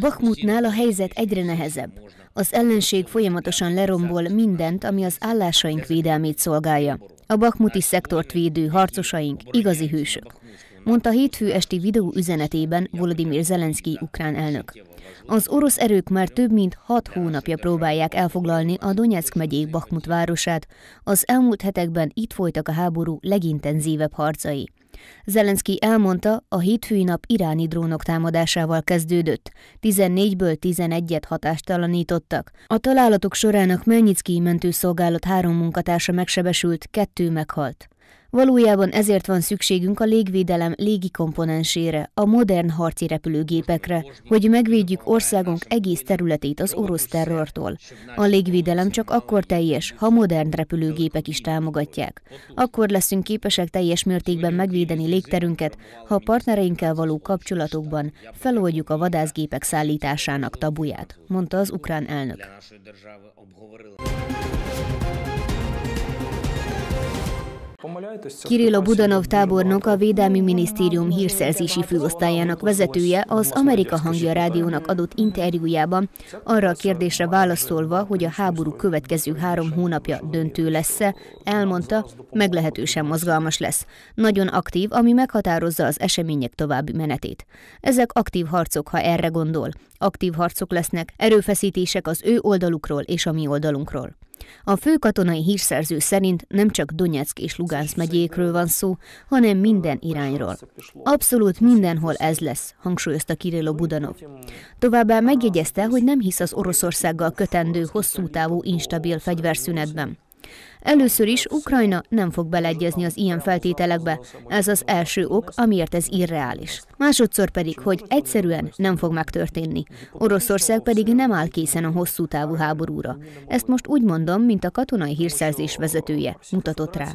Bakhmutnál a helyzet egyre nehezebb. Az ellenség folyamatosan lerombol mindent, ami az állásaink védelmét szolgálja. A Bakhmuti szektort védő harcosaink igazi hősök mondta hétfő esti videó üzenetében Volodymyr Zelenszky ukrán elnök. Az orosz erők már több mint hat hónapja próbálják elfoglalni a Donetsk megyék Bakhmut városát, az elmúlt hetekben itt folytak a háború legintenzívebb harcai. Zelenszky elmondta, a hétfői nap iráni drónok támadásával kezdődött. 14-ből 11-et hatástalanítottak. A találatok során a Khmelnytszki mentőszolgálat három munkatársa megsebesült, kettő meghalt. Valójában ezért van szükségünk a légvédelem légi komponensére, a modern harci repülőgépekre, hogy megvédjük országunk egész területét az orosz terrortól. A légvédelem csak akkor teljes, ha modern repülőgépek is támogatják. Akkor leszünk képesek teljes mértékben megvédeni légterünket, ha a partnereinkkel való kapcsolatokban feloldjuk a vadászgépek szállításának tabuját, mondta az ukrán elnök. Kirilo Budanov tábornok a Védelmi Minisztérium hírszerzési főosztályának vezetője az Amerika Hangja Rádiónak adott interjújában arra a kérdésre válaszolva, hogy a háború következő három hónapja döntő lesz-e, elmondta, meglehetősen mozgalmas lesz. Nagyon aktív, ami meghatározza az események további menetét. Ezek aktív harcok, ha erre gondol. Aktív harcok lesznek, erőfeszítések az ő oldalukról és a mi oldalunkról. A fő katonai hírszerző szerint nem csak Donetsk és Lugansk megyékről van szó, hanem minden irányról. Abszolút mindenhol ez lesz, hangsúlyozta Kirillo Budanov. Továbbá megjegyezte, hogy nem hisz az Oroszországgal kötendő hosszú távú instabil fegyverszünetben. Először is Ukrajna nem fog beleegyezni az ilyen feltételekbe, ez az első ok, amiért ez irreális. Másodszor pedig, hogy egyszerűen nem fog megtörténni. Oroszország pedig nem áll készen a hosszú távú háborúra. Ezt most úgy mondom, mint a katonai hírszerzés vezetője, mutatott rá.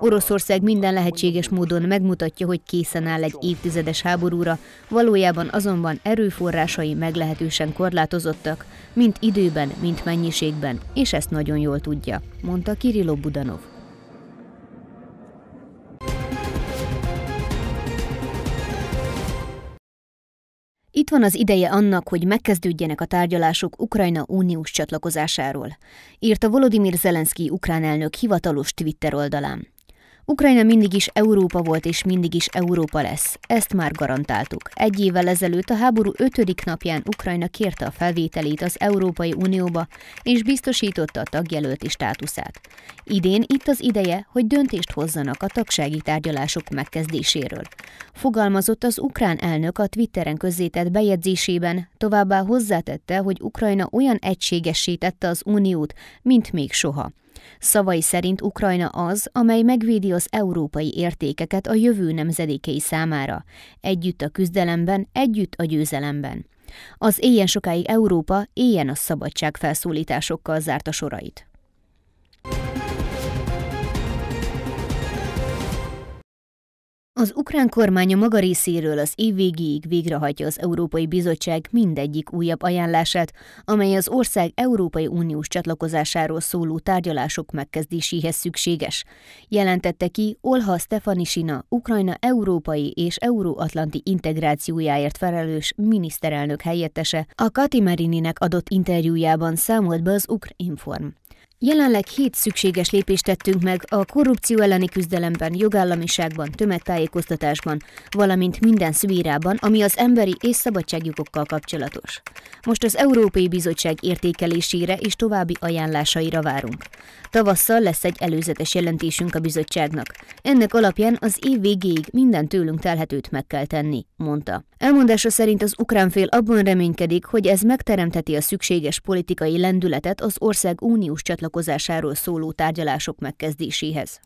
Oroszország minden lehetséges módon megmutatja, hogy készen áll egy évtizedes háborúra, valójában azonban erőforrásai meglehetősen korlátozottak, mint időben, mint mennyiségben, és ezt nagyon jól tudja, mondta Kirilo Budanov. Itt van az ideje annak, hogy megkezdődjenek a tárgyalások Ukrajna uniós csatlakozásáról, írta Volodymyr Zelenszky ukrán elnök hivatalos Twitter oldalán. Ukrajna mindig is Európa volt és mindig is Európa lesz. Ezt már garantáltuk. Egy évvel ezelőtt a háború ötödik napján Ukrajna kérte a felvételét az Európai Unióba, és biztosította a tagjelölti státuszát. Idén itt az ideje, hogy döntést hozzanak a tagsági tárgyalások megkezdéséről. Fogalmazott az ukrán elnök a Twitteren közzétett bejegyzésében, továbbá hozzátette, hogy Ukrajna olyan egységessé tette az uniót, mint még soha. Szavai szerint Ukrajna az, amely megvédi az európai értékeket a jövő nemzedékei számára, együtt a küzdelemben, együtt a győzelemben. Az éljen sokáig Európa, éljen a szabadság felszólításokkal zárta sorait. Az ukrán kormány a maga részéről az év végéig végrehajtja az Európai Bizottság mindegyik újabb ajánlását, amely az ország Európai Uniós csatlakozásáról szóló tárgyalások megkezdéséhez szükséges. Jelentette ki Olha Stefanisina, Ukrajna európai és euróatlanti integrációjáért felelős miniszterelnök helyettese, a Kati Marininek adott interjújában számolt be az Ukrinform. Jelenleg hét szükséges lépést tettünk meg a korrupció elleni küzdelemben, jogállamiságban, tömegtájékoztatásban, valamint minden szvírában, ami az emberi és szabadságjogokkal kapcsolatos. Most az Európai Bizottság értékelésére és további ajánlásaira várunk. Tavasszal lesz egy előzetes jelentésünk a bizottságnak. Ennek alapján az év végéig minden tőlünk telhetőt meg kell tenni, mondta. Elmondása szerint az ukrán fél abban reménykedik, hogy ez megteremtheti a szükséges politikai lendületet az ország uniós csatlakozásáról szóló tárgyalások megkezdéséhez.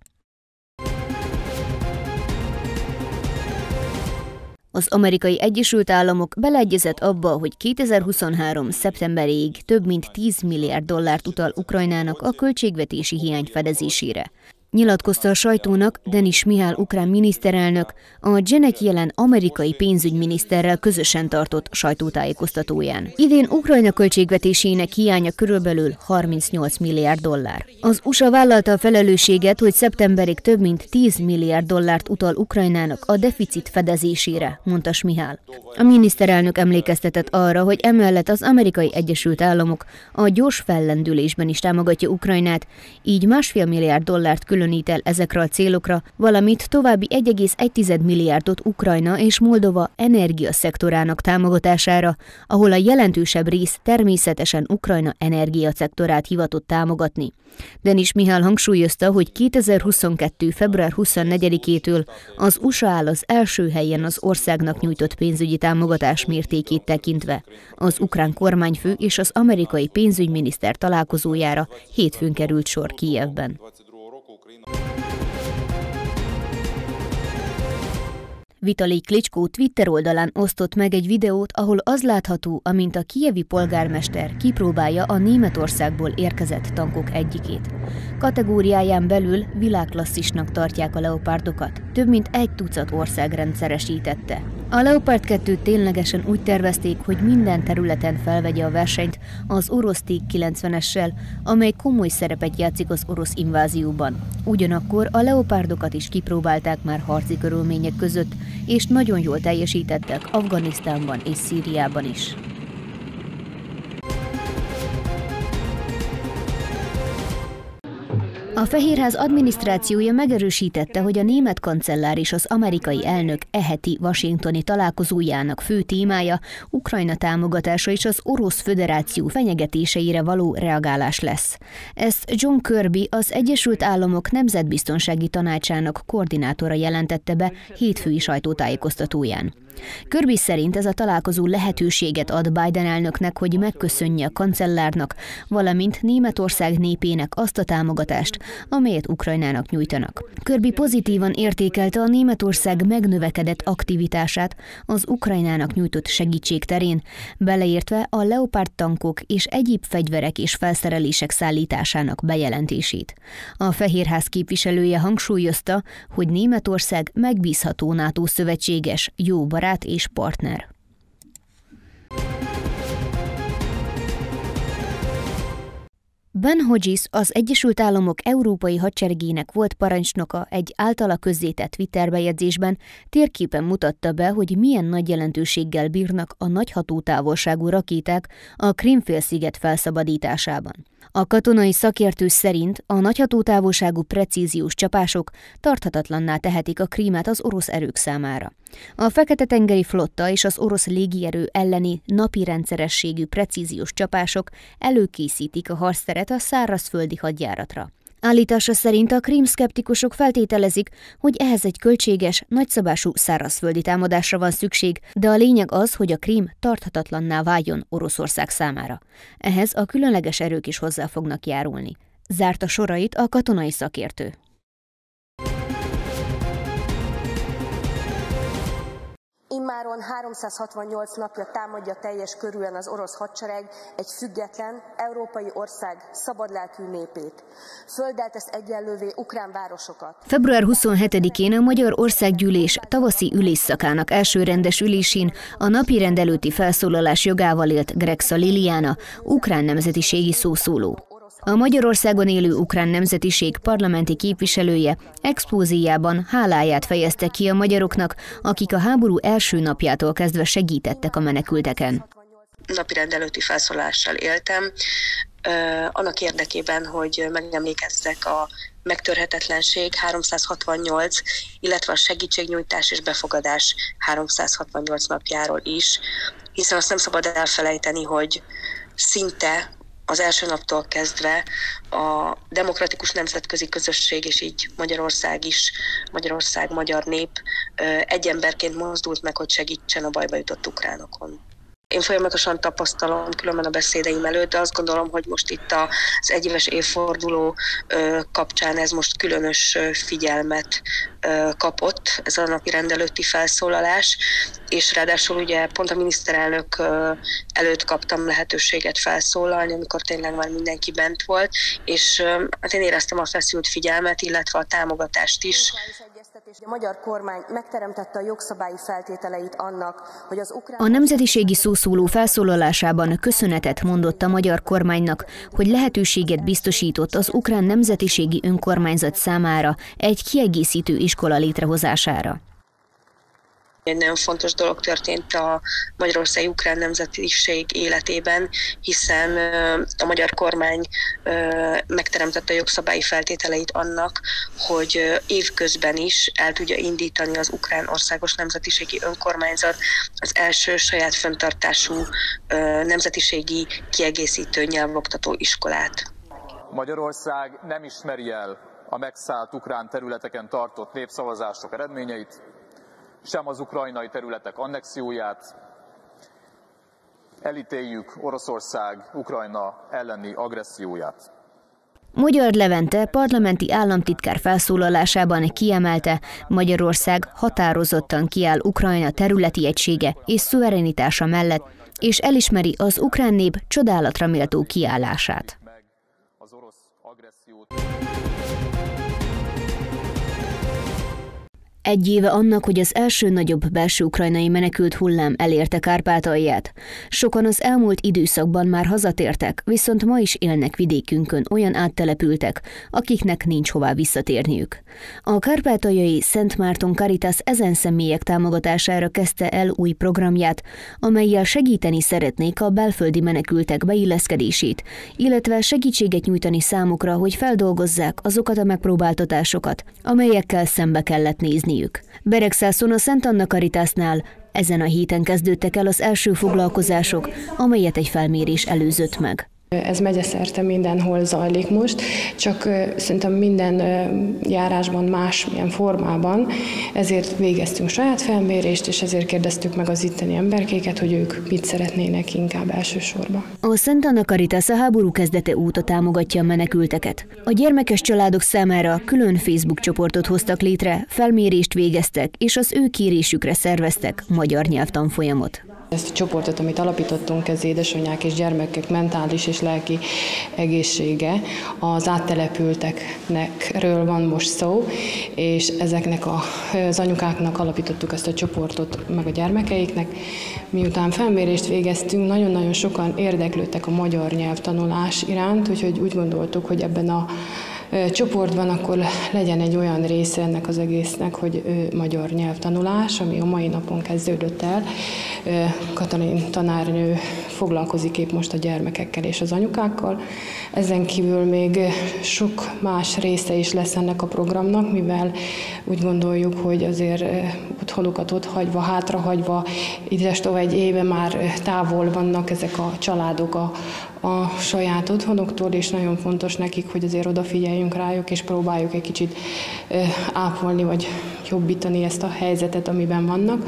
Az amerikai Egyesült Államok beleegyezett abba, hogy 2023. szeptemberéig több mint 10 milliárd dollárt utal Ukrajnának a költségvetési hiány fedezésére. Nyilatkozta a sajtónak Denis Mihál ukrán miniszterelnök a Janet jelen amerikai pénzügyminiszterrel közösen tartott sajtótájékoztatóján. Idén Ukrajna költségvetésének hiánya körülbelül 38 milliárd dollár. Az USA vállalta a felelősséget, hogy szeptemberig több mint 10 milliárd dollárt utal Ukrajnának a deficit fedezésére, mondta Mihál. A miniszterelnök emlékeztetett arra, hogy emellett az amerikai Egyesült Államok a gyors fellendülésben is támogatja Ukrajnát, így másfél milliárd dollárt különít el ezekre a célokra, valamint további 1,1 milliárdot Ukrajna és Moldova energiaszektorának támogatására, ahol a jelentősebb rész természetesen Ukrajna energiaszektorát hivatott támogatni. Denis Mihály hangsúlyozta, hogy 2022. február 24-től az USA áll az első helyen az országnak nyújtott pénzügyi támogatás mértékét tekintve. Az ukrán kormányfő és az amerikai pénzügyminiszter találkozójára hétfőn került sor Kijevben. Vitali Klicskó Twitter oldalán osztott meg egy videót, ahol az látható, amint a kievi polgármester kipróbálja a Németországból érkezett tankok egyikét. Kategóriáján belül világklasszisnak tartják a leopárdokat. Több mint egy tucat ország rendszeresítette. A Leopard 2 ténylegesen úgy tervezték, hogy minden területen felvegye a versenyt az orosz TIG-90-essel, amely komoly szerepet játszik az orosz invázióban. Ugyanakkor a leopárdokat is kipróbálták már harci körülmények között, és nagyon jól teljesítettek Afganisztánban és Szíriában is. A Fehérház adminisztrációja megerősítette, hogy a német kancellár és az amerikai elnök eheti washingtoni találkozójának fő témája Ukrajna támogatása és az Orosz Föderáció fenyegetéseire való reagálás lesz. Ezt John Kirby, az Egyesült Államok Nemzetbiztonsági Tanácsának koordinátora jelentette be hétfői sajtótájékoztatóján. Kirby szerint ez a találkozó lehetőséget ad Biden elnöknek, hogy megköszönje a kancellárnak, valamint Németország népének azt a támogatást, amelyet Ukrajnának nyújtanak. Kirby pozitívan értékelte a Németország megnövekedett aktivitását az Ukrajnának nyújtott segítség terén, beleértve a Leopard tankok és egyéb fegyverek és felszerelések szállításának bejelentését. A Fehérház képviselője hangsúlyozta, hogy Németország megbízható NATO szövetséges, jó barát és partner. Ben Hodges, az Egyesült Államok Európai Hadseregének volt parancsnoka egy általa közzétett Twitter bejegyzésben térképen mutatta be, hogy milyen nagy jelentőséggel bírnak a nagy hatótávolságú rakéták a Krimfélsziget felszabadításában. A katonai szakértő szerint a nagyhatótávolságú precíziós csapások tarthatatlanná tehetik a krímet az orosz erők számára. A Fekete-tengeri flotta és az orosz légierő elleni napi rendszerességű precíziós csapások előkészítik a harcteret a szárazföldi hadjáratra. Állítása szerint a krím szkeptikusok feltételezik, hogy ehhez egy költséges, nagyszabású szárazföldi támadásra van szükség, de a lényeg az, hogy a krím tarthatatlanná váljon Oroszország számára. Ehhez a különleges erők is hozzá fognak járulni. Zárta sorait a katonai szakértő. Immáron 368 napja támadja teljes körülön az orosz hadsereg egy független, európai ország szabadlelkű népét. Földdel tesz egyenlővé ukrán városokat. Február 27-én a Magyar Országgyűlés tavaszi ülésszakának első rendes ülésén a napi rendelőti felszólalás jogával élt Grexa Liliana, ukrán nemzetiségi szószóló. A Magyarországon élő ukrán nemzetiség parlamenti képviselője expóziában háláját fejezte ki a magyaroknak, akik a háború első napjától kezdve segítettek a menekülteken. Napi rendelőti felszólással éltem, annak érdekében, hogy megemlékezzek a megtörhetetlenség 368, illetve a segítségnyújtás és befogadás 368 napjáról is, hiszen azt nem szabad elfelejteni, hogy szinte az első naptól kezdve a demokratikus nemzetközi közösség, és így Magyarország is, Magyarország, magyar nép egy emberként mozdult meg, hogy segítsen a bajba jutott ukránokon. Én folyamatosan tapasztalom különben a beszédeim előtt, de azt gondolom, hogy most itt az egyéves évforduló kapcsán ez most különös figyelmet kapott, ez a napi rendelőtti felszólalás, és ráadásul ugye pont a miniszterelnök előtt kaptam lehetőséget felszólalni, amikor tényleg már mindenki bent volt, és hát én éreztem a feszült figyelmet, illetve a támogatást is a magyar kormány megteremtette a jogszabályi feltételeit annak, hogy az ukrán... A nemzetiségi szószóló felszólalásában köszönetet mondott a magyar kormánynak, hogy lehetőséget biztosított az ukrán nemzetiségi önkormányzat számára egy kiegészítő iskola létrehozására. Egy nagyon fontos dolog történt a Magyarországi Ukrán Nemzetiség életében, hiszen a magyar kormány megteremtette a jogszabályi feltételeit annak, hogy évközben is el tudja indítani az Ukrán Országos Nemzetiségi Önkormányzat az első saját fenntartású nemzetiségi kiegészítő nyelvoktató iskolát. Magyarország nem ismeri el a megszállt ukrán területeken tartott népszavazások eredményeit, sem az ukrajnai területek annexióját. Elítéljük Oroszország Ukrajna elleni agresszióját. Magyar Levente parlamenti államtitkár felszólalásában kiemelte, Magyarország határozottan kiáll Ukrajna területi egysége és szuverenitása mellett, és elismeri az ukrán nép csodálatra méltó kiállását. Egy éve annak, hogy az első nagyobb belső ukrajnai menekült hullám elérte Kárpátalját. Sokan az elmúlt időszakban már hazatértek, viszont ma is élnek vidékünkön olyan áttelepültek, akiknek nincs hová visszatérniük. A kárpátaljai Szent Márton Caritas ezen személyek támogatására kezdte el új programját, amelyel segíteni szeretnék a belföldi menekültek beilleszkedését, illetve segítséget nyújtani számukra, hogy feldolgozzák azokat a megpróbáltatásokat, amelyekkel szembe kellett nézni segíteniük. Beregszászon a Szent Anna Karitásnál ezen a héten kezdődtek el az első foglalkozások, amelyet egy felmérés előzött meg. Ez megyeszerte mindenhol zajlik most, csak szerintem minden járásban másmilyen formában, ezért végeztünk saját felmérést, és ezért kérdeztük meg az itteni emberkéket, hogy ők mit szeretnének inkább elsősorban. A Szent Anna Caritas a háború kezdete óta támogatja a menekülteket. A gyermekes családok számára külön Facebook csoportot hoztak létre, felmérést végeztek, és az ő kérésükre szerveztek magyar nyelvtanfolyamot. Ezt a csoportot, amit alapítottunk, ez édesanyák és gyermekek mentális és lelki egészsége, az áttelepültekről van most szó, és ezeknek a, az anyukáknak alapítottuk ezt a csoportot, meg a gyermekeiknek. Miután felmérést végeztünk, nagyon-nagyon sokan érdeklődtek a magyar nyelvtanulás iránt, úgyhogy úgy gondoltuk, hogy ebben a csoportban, akkor legyen egy olyan része ennek az egésznek, hogy magyar nyelvtanulás, ami a mai napon kezdődött el. Katalin tanárnő foglalkozik épp most a gyermekekkel és az anyukákkal. Ezen kívül még sok más része is lesz ennek a programnak, mivel úgy gondoljuk, hogy azért otthonukat ott hagyva, hátrahagyva, idestova egy éve már távol vannak ezek a családok a, a saját otthonoktól, és nagyon fontos nekik, hogy azért odafigyeljünk rájuk, és próbáljuk egy kicsit ápolni, vagy jobbítani ezt a helyzetet, amiben vannak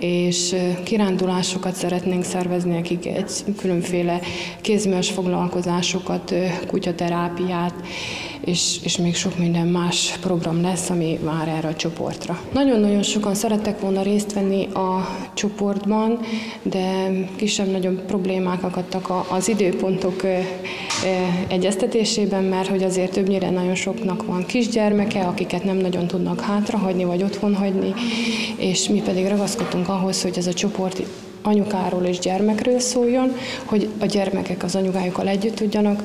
és kirándulásokat szeretnénk szervezni nekik, egy különféle kézműves foglalkozásokat, kutyaterápiát, és, és még sok minden más program lesz, ami vár erre a csoportra. Nagyon-nagyon sokan szerettek volna részt venni a csoportban, de kisebb-nagyobb problémák akadtak az időpontok egyeztetésében, mert hogy azért többnyire nagyon soknak van kisgyermeke, akiket nem nagyon tudnak hátrahagyni vagy otthon hagyni, és mi pedig ragaszkodtunk ahhoz, hogy ez a csoport anyukáról és gyermekről szóljon, hogy a gyermekek az anyukájukkal együtt tudjanak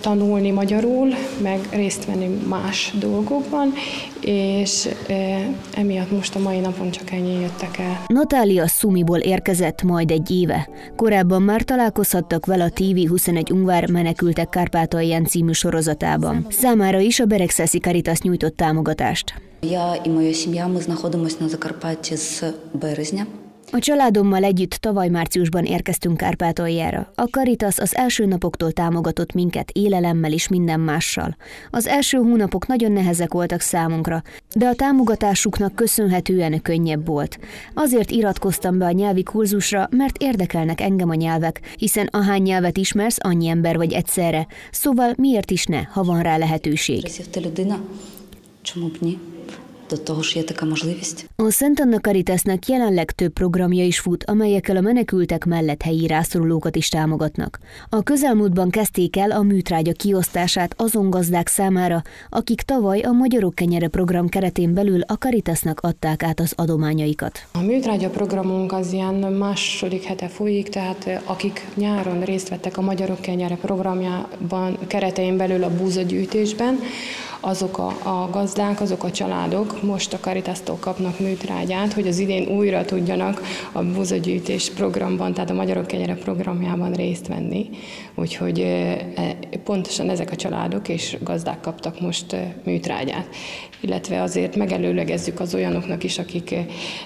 tanulni magyarul, meg részt venni más dolgokban, és emiatt most a mai napon csak ennyi jöttek el. Natália Szumiból érkezett majd egy éve. Korábban már találkozhattak vele a TV21 Ungvár menekültek Kárpátalján című sorozatában. Számára is a Beregszeszi Caritas nyújtott támogatást. Я і моя сім'я ми знаходимося на Закарпатті з березня. A családommal együtt tavaly márciusban érkeztünk Kárpátaljára. A Caritas az első napoktól támogatott minket élelemmel és minden mással. Az első hónapok nagyon nehezek voltak számunkra, de a támogatásuknak köszönhetően könnyebb volt. Azért iratkoztam be a nyelvi kurzusra, mert érdekelnek engem a nyelvek, hiszen ahány nyelvet ismersz, annyi ember vagy egyszerre. Szóval miért is ne, ha van rá lehetőség. Csomó До того ж є така можливість. A Szent Anna Caritasnak jelenleg több programja is fut, amelyekkel a menekültek mellett helyi rászorulókat is támogatnak. A közelmúltban kezdték el a műtrágya kiosztását azon gazdák számára, akik tavaly a Magyarok Kenyere program keretén belül a Caritasnak adták át az adományaikat. A műtrágya programunk az ilyen második hete folyik, tehát akik nyáron részt vettek a Magyarok Kenyere programjában keretein belül a búzagyűjtésben, azok a, a gazdák, azok a családok most a Caritas-tól kapnak műtrágyát, hogy az idén újra tudjanak a búzagyűjtés programban, tehát a Magyarok Kenyere programjában részt venni. Úgyhogy e, pontosan ezek a családok és gazdák kaptak most műtrágyát. Illetve azért megelőlegezzük az olyanoknak is, akik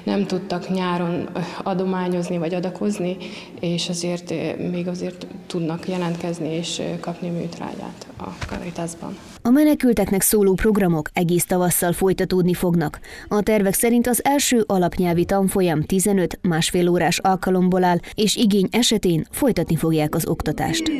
nem tudtak nyáron adományozni vagy adakozni, és azért még azért tudnak jelentkezni és kapni műtrágyát a Caritasban. A menekülteknek szóló programok egész tavasszal folytatódni fognak. A tervek szerint az első alapnyelvi tanfolyam 15 másfél órás alkalomból áll, és igény esetén folytatni fogják az oktatást.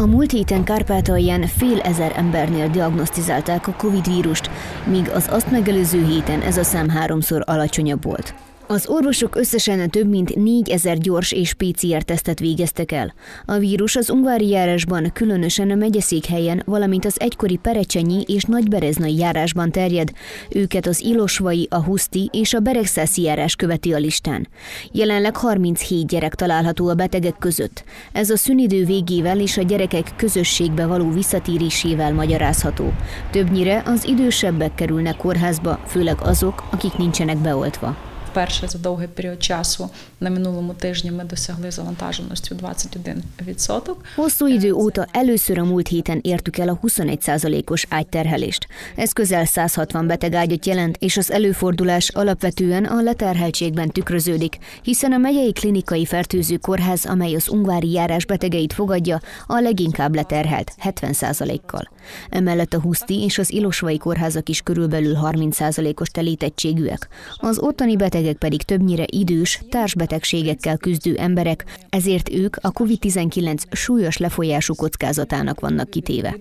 A múlt héten Kárpátalján fél ezer embernél diagnosztizálták a Covid vírust, míg az azt megelőző héten ez a szám háromszor alacsonyabb volt. Az orvosok összesen több mint 4000 gyors és PCR-tesztet végeztek el. A vírus az Ungvári járásban, különösen a megyeszékhelyen, valamint az egykori Perecsenyi és Nagybereznai járásban terjed. Őket az Ilosvai, a Huszti és a Beregszászi járás követi a listán. Jelenleg 37 gyerek található a betegek között. Ez a szünidő végével és a gyerekek közösségbe való visszatérésével magyarázható. Többnyire az idősebbek kerülnek kórházba, főleg azok, akik nincsenek beoltva. Вперше за довгий період часу на минулому тижні ми досягли завантаженості 21%. Hosszú idő óta először a múlt héten értük el a 21%-os ágyterhelést. Ez közel 160 beteg ágyat jelent, és az előfordulás alapvetően a leterheltségben tükröződik, hiszen a megyei klinikai fertőző kórház, amely az ungvári járás betegeit fogadja, a leginkább leterhelt 70%-kal. Emellett a Huszti és az Ilosvai kórházak is körülbelül 30%-os telítettségűek. Az ottani betegek betegek pedig többnyire idős, társbetegségekkel küzdő emberek, ezért ők a COVID-19 súlyos lefolyású kockázatának vannak kitéve.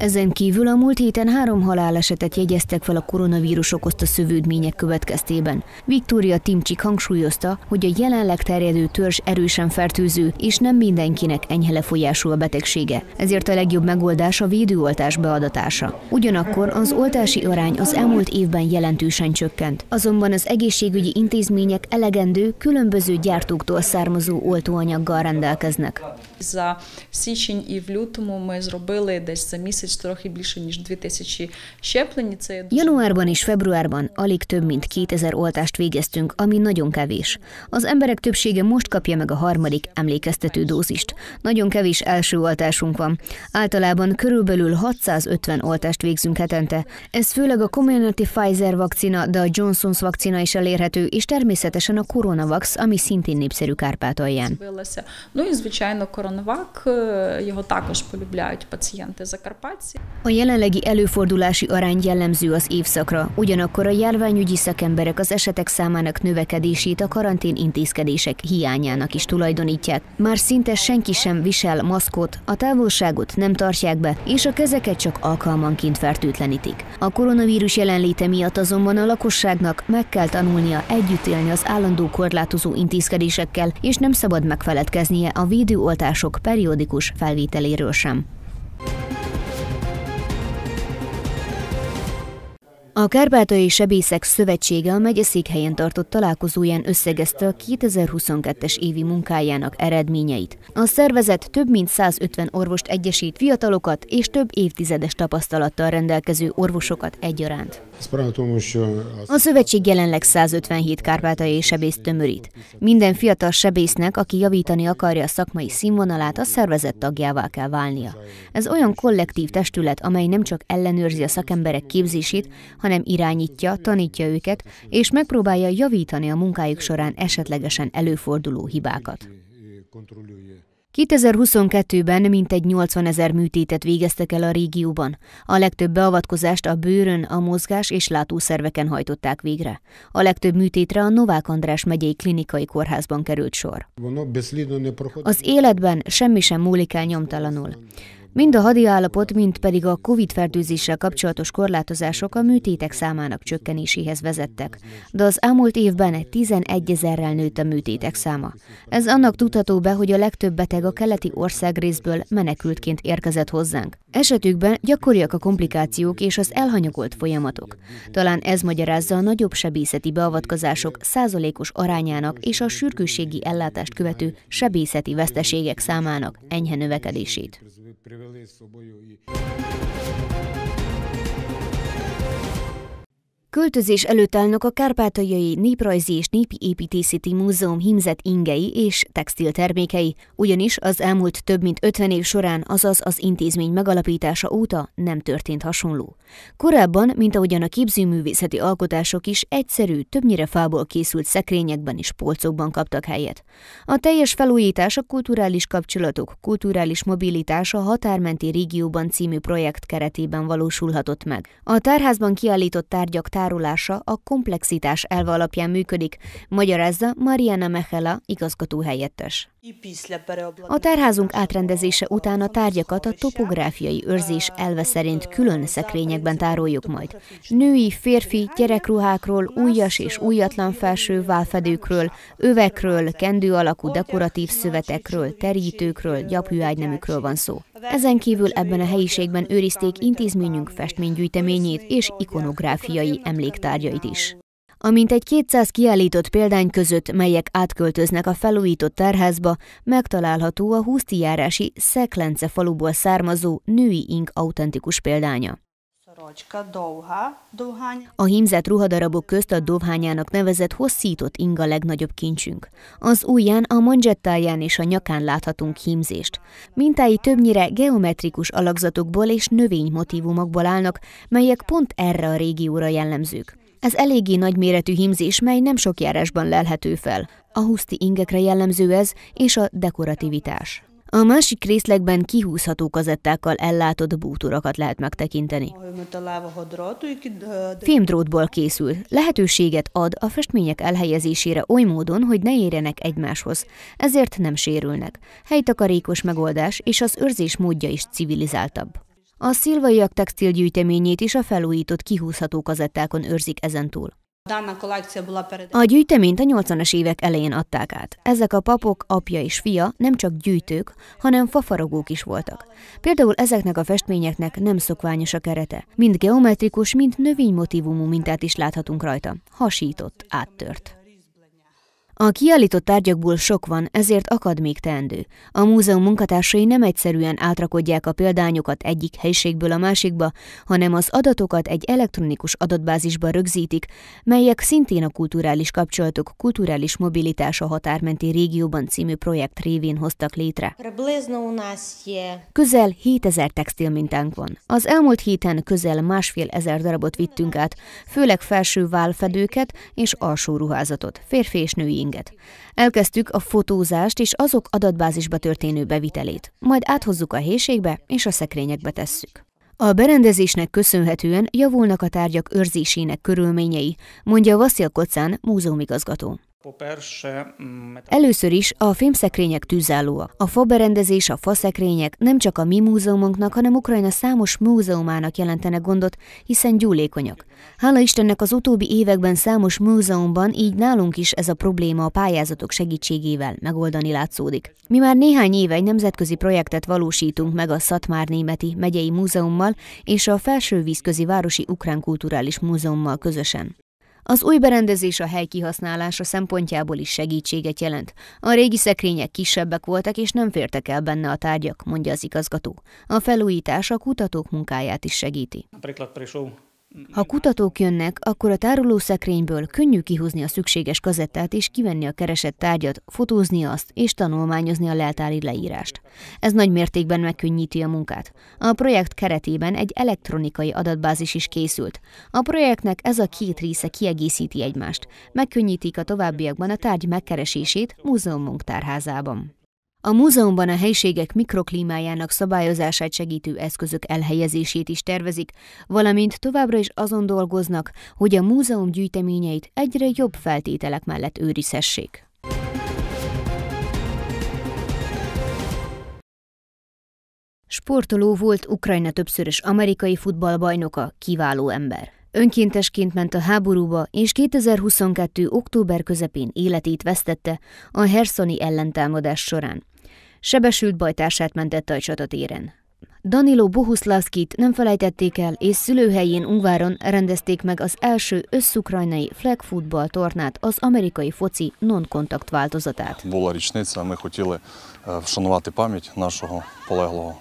В них є ризики важкого перебігу COVID-19. Ezen kívül a múlt héten három halálesetet jegyeztek fel a koronavírus okozta szövődmények következtében. Viktória Timcsik hangsúlyozta, hogy a jelenleg terjedő törzs erősen fertőző, és nem mindenkinek enyhe lefolyású a betegsége. Ezért a legjobb megoldás a védőoltás beadatása. Ugyanakkor az oltási arány az elmúlt évben jelentősen csökkent. Azonban az egészségügyi intézmények elegendő, különböző gyártóktól származó oltóanyaggal rendelkeznek. За січень і в лютому ми зробили десь за місяць трохи більше ніж 2000 щеплень. Це Januárban és februárban alig több mint 2000 oltást végeztünk, ami nagyon kevés. Az emberek többsége most kapja meg a harmadik emlékeztető dózist. Nagyon kevés első oltásunk van. Általában körülbelül 650 oltást végzünk hetente. Ez főleg a Community Pfizer vakcina, de a Johnson's vakcina is elérhető, és természetesen a Coronavax, ami szintén népszerű Kárpátalján. Ну і звичайно, коронавак його також полюбляють пацієнти закарпатці. A jelenlegi előfordulási arány jellemző az évszakra, ugyanakkor a járványügyi szakemberek az esetek számának növekedését a karantén intézkedések hiányának is tulajdonítják. Már szinte senki sem visel maszkot, a távolságot nem tartják be, és a kezeket csak alkalmanként fertőtlenítik. A koronavírus jelenléte miatt azonban a lakosságnak meg kell tanulnia együtt élni az állandó korlátozó intézkedésekkel, és nem szabad megfeledkeznie a védőoltások periódikus felvételéről sem. A Kárpátai Sebészek Szövetsége a megyeszékhelyen tartott találkozóján összegezte a 2022-es évi munkájának eredményeit. A szervezet több mint 150 orvost egyesít fiatalokat és több évtizedes tapasztalattal rendelkező orvosokat egyaránt. A szövetség jelenleg 157 kárpátai sebész tömörít. Minden fiatal sebésznek, aki javítani akarja a szakmai színvonalát, a szervezet tagjává kell válnia. Ez olyan kollektív testület, amely nem csak ellenőrzi a szakemberek képzését, hanem irányítja, tanítja őket, és megpróbálja javítani a munkájuk során esetlegesen előforduló hibákat. 2022-ben mintegy 80 ezer műtétet végeztek el a régióban. A legtöbb beavatkozást a bőrön, a mozgás és látószerveken hajtották végre. A legtöbb műtétre a Novák András megyei klinikai kórházban került sor. Az életben semmi sem múlik el nyomtalanul. Mind a hadi állapot, mind pedig a COVID-fertőzéssel kapcsolatos korlátozások a műtétek számának csökkenéséhez vezettek, de az elmúlt évben 11 ezerrel nőtt a műtétek száma. Ez annak tudható be, hogy a legtöbb beteg a keleti országrészből menekültként érkezett hozzánk. Esetükben gyakoriak a komplikációk és az elhanyagolt folyamatok. Talán ez magyarázza a nagyobb sebészeti beavatkozások százalékos arányának és a sürgősségi ellátást követő sebészeti veszteségek számának enyhe növekedését. Привели з собою і. Költözés előtt állnak a Kárpátaljai Néprajzi és Népi Építészeti Múzeum hímzett ingei és textiltermékei, ugyanis az elmúlt több mint 50 év során, azaz az intézmény megalapítása óta nem történt hasonló. Korábban, mint ahogyan a képzőművészeti alkotások is egyszerű, többnyire fából készült szekrényekben és polcokban kaptak helyet. A teljes felújítás a kulturális kapcsolatok, kulturális mobilitás a határmenti régióban című projekt keretében valósulhatott meg. A tárházban kiállított tárgyak tárolása a komplexitás elve alapján működik, magyarázza Mariana Mechela, igazgató helyettes. A tárházunk átrendezése után a tárgyakat a topográfiai őrzés elve szerint külön szekrényekben tároljuk majd. Női, férfi, gyerekruhákról, újas és újatlan felső válfedőkről, övekről, kendő alakú dekoratív szövetekről, terítőkről, gyapjúágynemükről van szó. Ezen kívül ebben a helyiségben őrizték intézményünk festménygyűjteményét és ikonográfiai emléktárgyait is. Amint egy 200 kiállított példány között, melyek átköltöznek a felújított tárházba, megtalálható a húsztijárási Szeklence faluból származó női ink autentikus példánya. A hímzett ruhadarabok közt a dovhányának nevezett hosszított inga legnagyobb kincsünk. Az ujján, a manzsettáján és a nyakán láthatunk hímzést. Mintái többnyire geometrikus alakzatokból és növénymotívumokból állnak, melyek pont erre a régióra jellemzők. Ez eléggé nagyméretű hímzés, mely nem sok járásban lelhető fel. A huszti ingekre jellemző ez, és a dekorativitás. A másik részlegben kihúzható kazettákkal ellátott bútorokat lehet megtekinteni. Fémdrótból készül, lehetőséget ad a festmények elhelyezésére oly módon, hogy ne érjenek egymáshoz, ezért nem sérülnek. Helytakarékos megoldás és az őrzés módja is civilizáltabb. A szilvaiak textilgyűjteményét is a felújított kihúzható kazettákon őrzik ezentúl. A gyűjteményt a 80-as évek elején adták át. Ezek a papok, apja és fia nem csak gyűjtők, hanem fafaragók is voltak. Például ezeknek a festményeknek nem szokványos a kerete. Mind geometrikus, mind növénymotívumú mintát is láthatunk rajta. Hasított, áttört. A kiállított tárgyakból sok van, ezért akad még teendő. A múzeum munkatársai nem egyszerűen átrakodják a példányokat egyik helyiségből a másikba, hanem az adatokat egy elektronikus adatbázisba rögzítik, melyek szintén a kulturális kapcsolatok kulturális mobilitása határmenti régióban című projekt révén hoztak létre. Közel 7000 textilmintánk van. Az elmúlt héten közel másfél ezer darabot vittünk át, főleg felső válfedőket és alsó ruházatot, férfi és női inget. Elkezdtük a fotózást és azok adatbázisba történő bevitelét, majd áthozzuk a héségbe és a szekrényekbe tesszük. A berendezésnek köszönhetően javulnak a tárgyak őrzésének körülményei, mondja Vasil Kocán, múzeumigazgató. Először is a fémszekrények tűzállóak. A faberendezés, a faszekrények nem csak a mi múzeumunknak, hanem Ukrajna számos múzeumának jelentenek gondot, hiszen gyúlékonyak. Hála Istennek az utóbbi években számos múzeumban, így nálunk is ez a probléma a pályázatok segítségével megoldani látszódik. Mi már néhány éve egy nemzetközi projektet valósítunk meg a Szatmár-Németi megyei múzeummal és a Felsővízközi Városi Ukrán Kulturális Múzeummal közösen. Az új berendezés a hely kihasználása szempontjából is segítséget jelent. A régi szekrények kisebbek voltak és nem fértek el benne a tárgyak, mondja az igazgató. A felújítás a kutatók munkáját is segíti. Ha kutatók jönnek, akkor a tárolószekrényből könnyű kihúzni a szükséges kazettát és kivenni a keresett tárgyat, fotózni azt és tanulmányozni a leltári leírást. Ez nagy mértékben megkönnyíti a munkát. A projekt keretében egy elektronikai adatbázis is készült. A projektnek ez a két része kiegészíti egymást. Megkönnyítik a továbbiakban a tárgy megkeresését múzeumunk tárházában. A múzeumban a helységek mikroklímájának szabályozását segítő eszközök elhelyezését is tervezik, valamint továbbra is azon dolgoznak, hogy a múzeum gyűjteményeit egyre jobb feltételek mellett őrizhessék. Sportoló volt Ukrajna többszörös amerikai futballbajnoka, kiváló ember. Önkéntesként ment a háborúba, és 2022. október közepén életét vesztette a Herszoni ellentámadás során. Sebesült bajtársát mentette a csatatéren. Danilo Bohuszlavskit nem felejtették el, és szülőhelyén Ungváron rendezték meg az első összukrajnai flag football tornát, az amerikai foci non-kontakt változatát.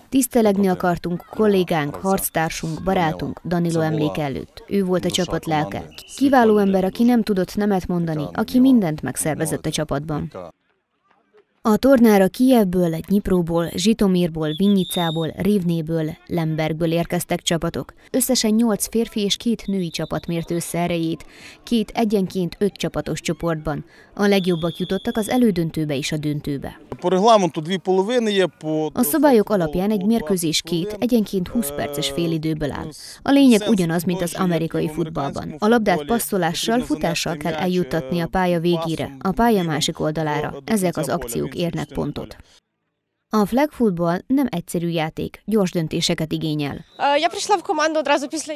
Tisztelegni akartunk kollégánk, harctársunk, barátunk Danilo emléke előtt. Ő volt a csapat lelke. Kiváló ember, aki nem tudott nemet mondani, aki mindent megszervezett a csapatban. A tornára Kijevből, Dnipróból, Zsitomírból, Vinnyicából, Rivnéből, Lembergből érkeztek csapatok. Összesen nyolc férfi és két női csapat mért össze erejét, két egyenként öt csapatos csoportban. A legjobbak jutottak az elődöntőbe és a döntőbe. A szabályok alapján egy mérkőzés két, egyenként 20 perces félidőből áll. A lényeg ugyanaz, mint az amerikai futballban. A labdát passzolással, futással kell eljuttatni a pálya végére, a pálya másik oldalára. Ezek az akciók érnek pontot. A flag football nem egyszerű játék, gyors döntéseket igényel.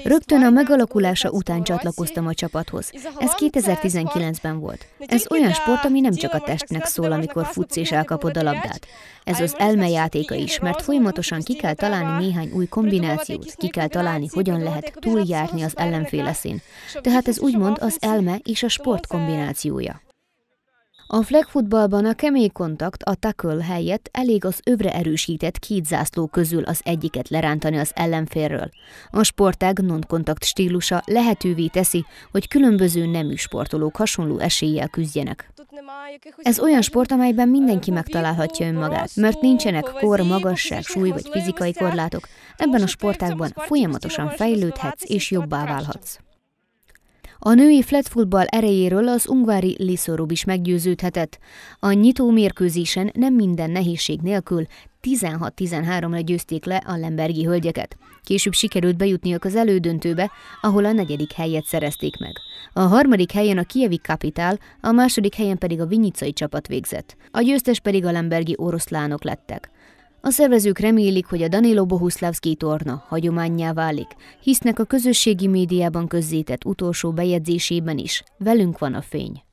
Rögtön a megalakulása után csatlakoztam a csapathoz. Ez 2019-ben volt. Ez olyan sport, ami nem csak a testnek szól, amikor futsz és elkapod a labdát. Ez az elme játéka is, mert folyamatosan ki kell találni néhány új kombinációt, ki kell találni, hogyan lehet túljárni az ellenféleszén. Tehát ez úgymond az elme és a sport kombinációja. A flagfootballban a kemény kontakt a tackle helyett elég az övre erősített két zászló közül az egyiket lerántani az ellenfélről. A sportág non-kontakt stílusa lehetővé teszi, hogy különböző nemű sportolók hasonló eséllyel küzdjenek. Ez olyan sport, amelyben mindenki megtalálhatja önmagát, mert nincsenek kor, magasság, súly vagy fizikai korlátok. Ebben a sportágban folyamatosan fejlődhetsz és jobbá válhatsz. A női flatfootball erejéről az ungvári Liszorub is meggyőződhetett. A nyitó mérkőzésen nem minden nehézség nélkül 16-13-ra győzték le a lembergi hölgyeket. Később sikerült bejutniuk az elődöntőbe, ahol a negyedik helyet szerezték meg. A harmadik helyen a Kievi Kapitál, a második helyen pedig a Vinyicai csapat végzett. A győztes pedig a lembergi oroszlánok lettek. A szervezők remélik, hogy a Danilo Bohuszlavszki torna hagyományá válik, hisznek a közösségi médiában közzétett utolsó bejegyzésében is. Velünk van a fény.